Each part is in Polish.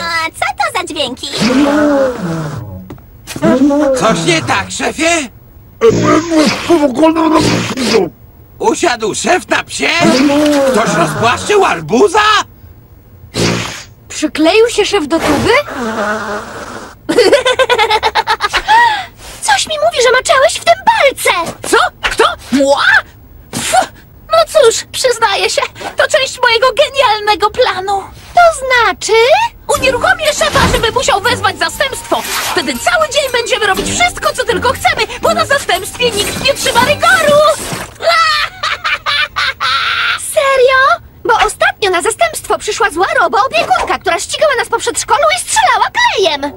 A co to za dźwięki? Coś nie tak, szefie? Usiadł szef na psie? Ktoś rozpłaszczył arbuza? Przykleił się szef do tuby? Coś mi mówi, że maczałeś w tym palce! Co? Kto? Mła? Cóż, przyznaję się, to część mojego genialnego planu. To znaczy? Unieruchomię szefa, żeby musiał wezwać zastępstwo. Wtedy cały dzień będziemy robić wszystko, co tylko chcemy, bo na zastępstwie nikt nie trzyma rygoru. Serio? Bo ostatnio na zastępstwo przyszła zła robo opiekunka, która ścigała nas po przedszkolu i strzelała klejem!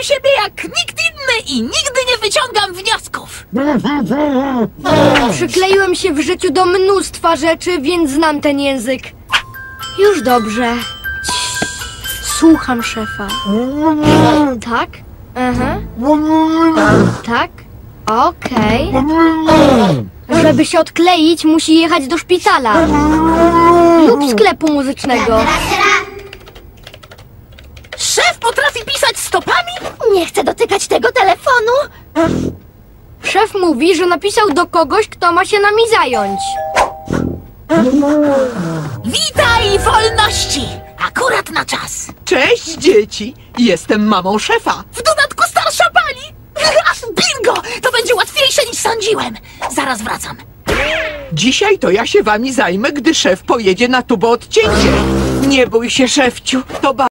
Znam siebie jak nikt inny i nigdy nie wyciągam wniosków. Przykleiłem się w życiu do mnóstwa rzeczy, więc znam ten język. Już dobrze. Słucham szefa. Tak? Aha. Tak? Okej. Żeby się odkleić, musi jechać do szpitala. Lub sklepu muzycznego. Szef mówi, że napisał do kogoś, kto ma się nami zająć. Witaj wolności! Akurat na czas. Cześć dzieci! Jestem mamą szefa. W dodatku starsza pani! Bingo! To będzie łatwiejsze niż sądziłem. Zaraz wracam. Dzisiaj to ja się wami zajmę, gdy szef pojedzie na tubo odcięcie. Nie bój się, szefciu, to